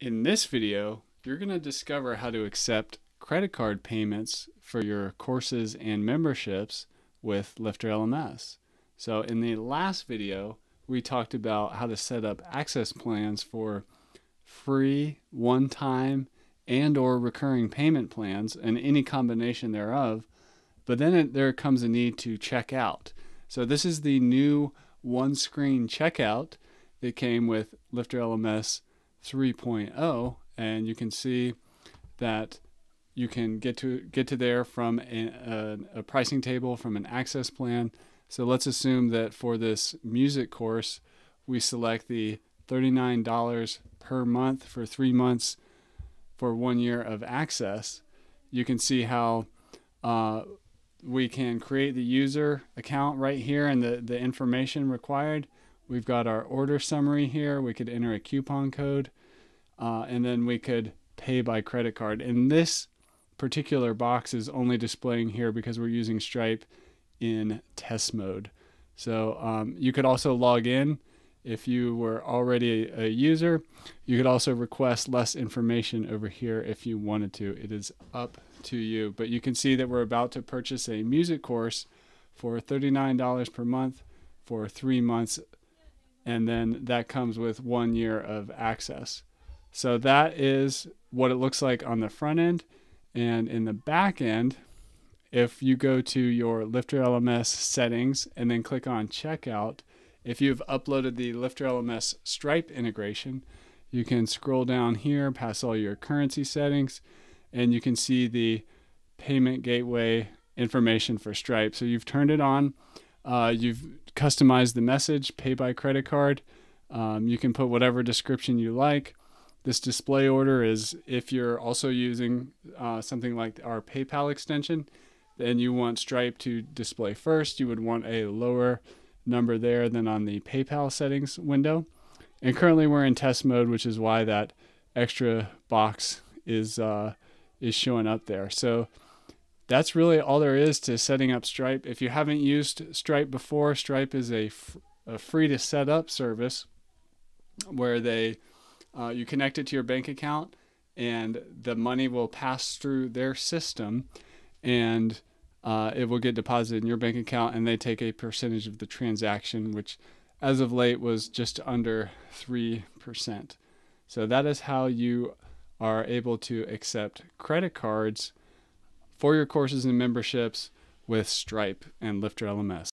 In this video, you're going to discover how to accept credit card payments for your courses and memberships with Lifter LMS. So in the last video, we talked about how to set up access plans for free, one-time, and or recurring payment plans and any combination thereof. But then it, there comes a need to check out. So this is the new one-screen checkout that came with Lifter LMS 3.0 and you can see that you can get to get to there from a, a, a, pricing table from an access plan. So let's assume that for this music course, we select the $39 per month for three months for one year of access. You can see how uh, we can create the user account right here and the, the information required. We've got our order summary here. We could enter a coupon code uh, and then we could pay by credit card. And this particular box is only displaying here because we're using Stripe in test mode. So um, you could also log in if you were already a user. You could also request less information over here if you wanted to. It is up to you. But you can see that we're about to purchase a music course for $39 per month for three months and then that comes with one year of access. So that is what it looks like on the front end. And in the back end, if you go to your Lifter LMS settings and then click on checkout, if you've uploaded the Lifter LMS Stripe integration, you can scroll down here past all your currency settings and you can see the payment gateway information for Stripe. So you've turned it on. Uh, you've customized the message, pay by credit card. Um, you can put whatever description you like. This display order is if you're also using uh, something like our PayPal extension, then you want Stripe to display first. You would want a lower number there than on the PayPal settings window. And currently we're in test mode, which is why that extra box is uh, is showing up there. So that's really all there is to setting up Stripe. If you haven't used Stripe before, Stripe is a, a free to set up service where they uh, you connect it to your bank account and the money will pass through their system and uh, it will get deposited in your bank account and they take a percentage of the transaction, which as of late was just under 3%. So that is how you are able to accept credit cards for your courses and memberships with Stripe and Lifter LMS.